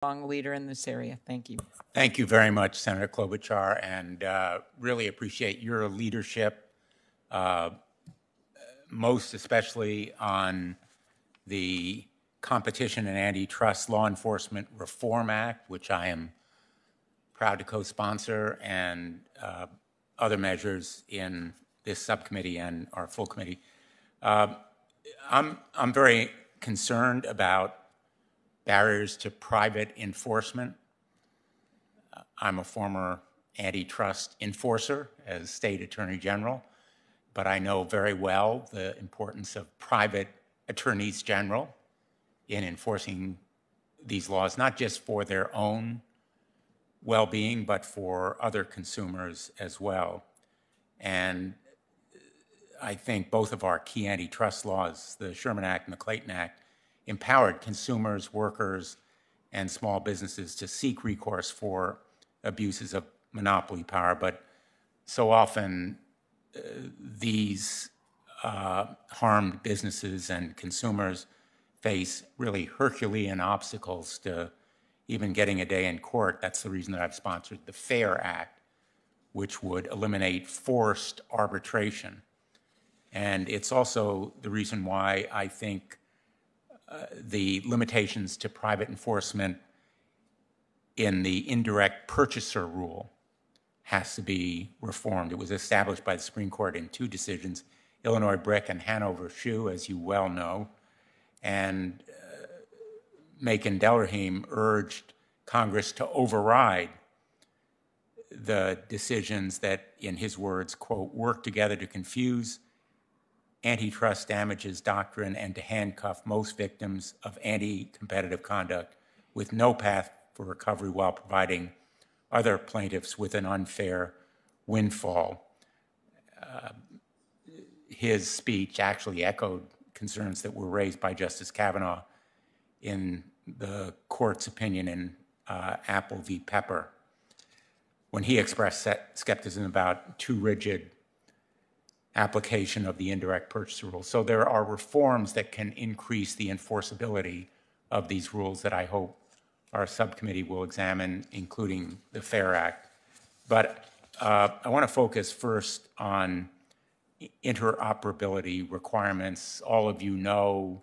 strong leader in this area. Thank you. Thank you very much, Senator Klobuchar, and uh, really appreciate your leadership, uh, most especially on the Competition and Antitrust Law Enforcement Reform Act, which I am proud to co-sponsor, and uh, other measures in this subcommittee and our full committee. Uh, I'm, I'm very concerned about barriers to private enforcement. Uh, I'm a former antitrust enforcer as state attorney general, but I know very well the importance of private attorneys general in enforcing these laws, not just for their own well being, but for other consumers as well. And I think both of our key antitrust laws, the Sherman Act and the Clayton Act, empowered consumers, workers, and small businesses to seek recourse for abuses of monopoly power. But so often, uh, these uh, harmed businesses and consumers face really Herculean obstacles to even getting a day in court. That's the reason that I've sponsored the FAIR Act, which would eliminate forced arbitration. And it's also the reason why I think uh, the limitations to private enforcement in the indirect purchaser rule has to be reformed. It was established by the Supreme Court in two decisions, Illinois Brick and Hanover Shoe, as you well know. And uh, Makan Delrahim urged Congress to override the decisions that, in his words, quote, work together to confuse antitrust damages doctrine and to handcuff most victims of anti competitive conduct with no path for recovery while providing other plaintiffs with an unfair windfall. Uh, his speech actually echoed concerns that were raised by Justice Kavanaugh in the court's opinion in uh, Apple v. Pepper when he expressed skepticism about too rigid application of the indirect purchase rule. So there are reforms that can increase the enforceability of these rules that I hope our subcommittee will examine, including the FAIR Act. But uh, I want to focus first on interoperability requirements. All of you know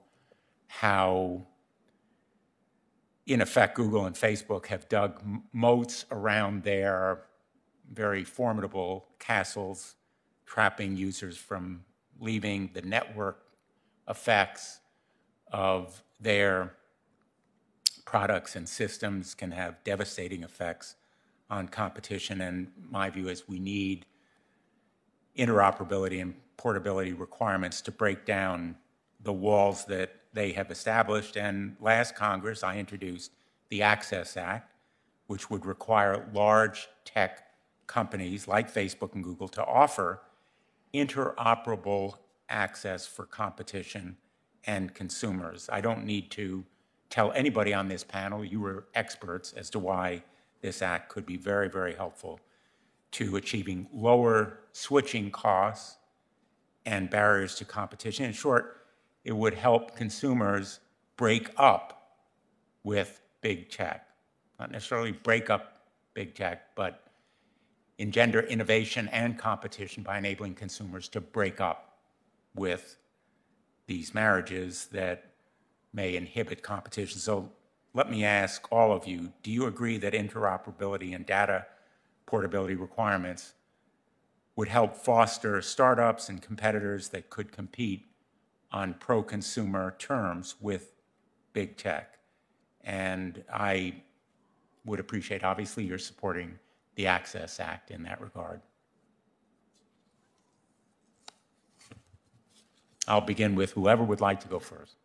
how, in effect, Google and Facebook have dug moats around their very formidable castles trapping users from leaving the network effects of their products and systems can have devastating effects on competition. And my view is we need interoperability and portability requirements to break down the walls that they have established. And last Congress, I introduced the Access Act, which would require large tech companies like Facebook and Google to offer interoperable access for competition and consumers. I don't need to tell anybody on this panel, you were experts as to why this act could be very, very helpful to achieving lower switching costs and barriers to competition. In short, it would help consumers break up with big tech. Not necessarily break up big tech, but engender innovation and competition by enabling consumers to break up with these marriages that may inhibit competition. So let me ask all of you, do you agree that interoperability and data portability requirements would help foster startups and competitors that could compete on pro-consumer terms with big tech? And I would appreciate, obviously, you're supporting the Access Act in that regard. I'll begin with whoever would like to go first.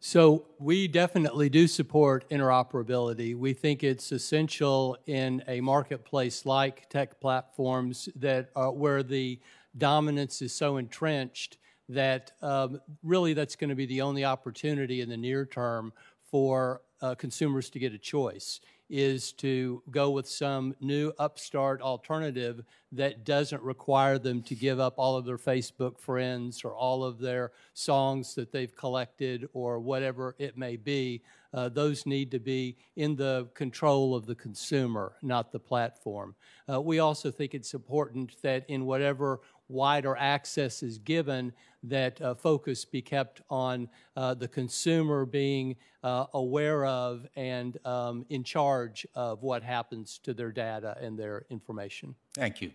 So we definitely do support interoperability. We think it's essential in a marketplace like tech platforms that where the dominance is so entrenched that um, really that's going to be the only opportunity in the near term for uh, consumers to get a choice is to go with some new upstart alternative that doesn't require them to give up all of their Facebook friends or all of their songs that they've collected or whatever it may be. Uh, those need to be in the control of the consumer, not the platform. Uh, we also think it's important that in whatever wider access is given, that uh, focus be kept on uh, the consumer being uh, aware of and um, in charge of what happens to their data and their information. Thank you.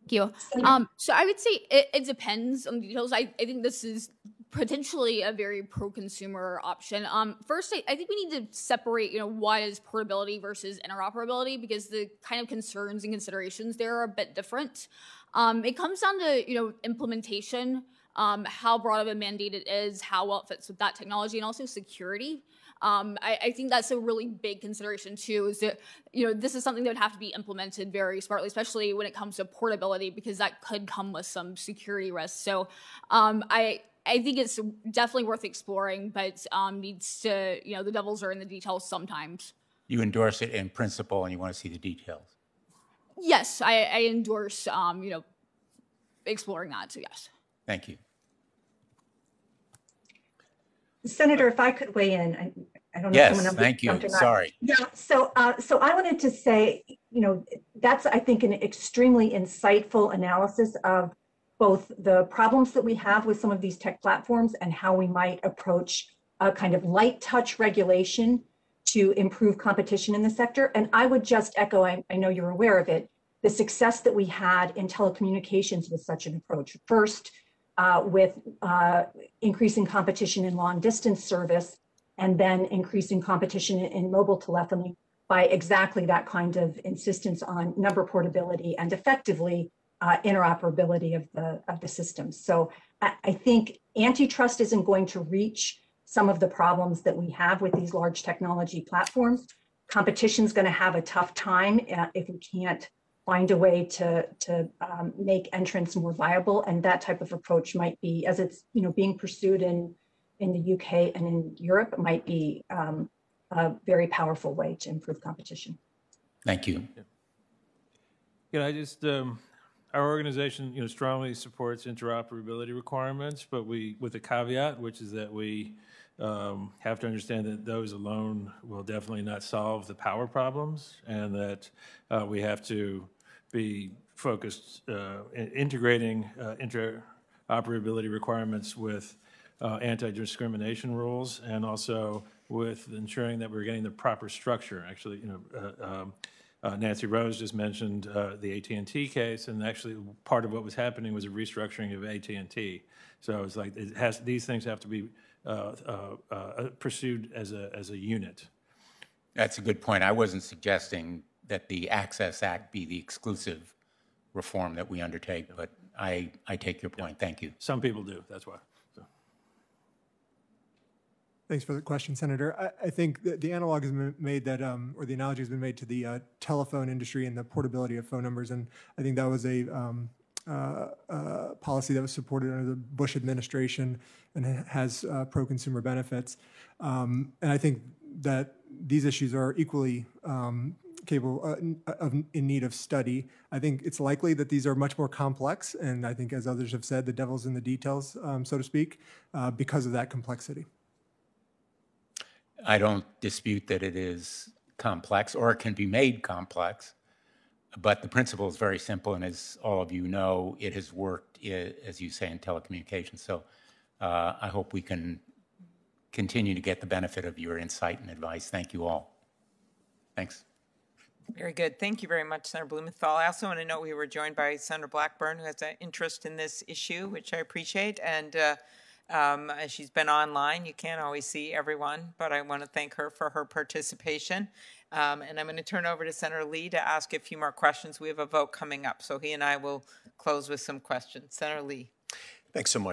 Thank you. Um, so I would say it, it depends on the details. I, I think this is potentially a very pro-consumer option. Um, first, I, I, think we need to separate, you know, what is portability versus interoperability because the kind of concerns and considerations there are a bit different. Um, it comes down to, you know, implementation, um, how broad of a mandate it is, how well it fits with that technology, and also security. Um, I, I, think that's a really big consideration too. Is that you know this is something that would have to be implemented very smartly, especially when it comes to portability, because that could come with some security risks. So um, I I think it's definitely worth exploring, but um, needs to, you know, the devils are in the details sometimes. You endorse it in principle and you want to see the details? Yes, I, I endorse, um, you know, exploring that, so yes. Thank you. Senator, if I could weigh in, I, I don't know. Yes, if someone else thank you. jumped or not. Sorry. Yeah, so, uh, so I wanted to say, you know, that's, I think, an extremely insightful analysis of both the problems that we have with some of these tech platforms and how we might approach a kind of light touch regulation to improve competition in the sector. And I would just echo, I, I know you're aware of it, the success that we had in telecommunications with such an approach. First, uh, with uh, increasing competition in long distance service, and then increasing competition in, in mobile telephony by exactly that kind of insistence on number portability and effectively uh, interoperability of the of the systems. So I, I, think antitrust isn't going to reach some of the problems that we have with these large technology platforms. Competition is going to have a tough time uh, if we can't find a way to to um, make entrance more viable. And that type of approach might be, as it's you know being pursued in in the UK and in Europe, might be um, a very powerful way to improve competition. Thank you. You know, I just um, our organization, you know, strongly supports interoperability requirements, but we, with a caveat, which is that we um, have to understand that those alone will definitely not solve the power problems, and that uh, we have to be focused uh, in integrating uh, interoperability requirements with uh, anti-discrimination rules, and also with ensuring that we're getting the proper structure. Actually, you know. Uh, um, uh, Nancy Rose just mentioned uh, the AT&T case, and actually part of what was happening was a restructuring of AT&T. So it's like it has these things have to be uh, uh, uh, pursued as a as a unit. That's a good point. I wasn't suggesting that the Access Act be the exclusive reform that we undertake, but I I take your point. Thank you. Some people do. That's why. Thanks for the question, Senator. I, I think the analog has been made that, um, or the analogy has been made to the uh, telephone industry and the portability of phone numbers, and I think that was a um, uh, uh, policy that was supported under the Bush administration and has uh, pro-consumer benefits. Um, and I think that these issues are equally um, capable uh, of in need of study. I think it's likely that these are much more complex, and I think, as others have said, the devil's in the details, um, so to speak, uh, because of that complexity. I don't dispute that it is complex or it can be made complex, but the principle is very simple. And as all of you know, it has worked, as you say, in telecommunications. So uh, I hope we can continue to get the benefit of your insight and advice. Thank you all. Thanks. Very good. Thank you very much, Senator Blumenthal. I also want to note we were joined by Senator Blackburn, who has an interest in this issue, which I appreciate. And uh, um, she's been online. You can't always see everyone, but I want to thank her for her participation. Um, and I'm going to turn over to Senator Lee to ask a few more questions. We have a vote coming up, so he and I will close with some questions. Senator Lee. Thanks so much.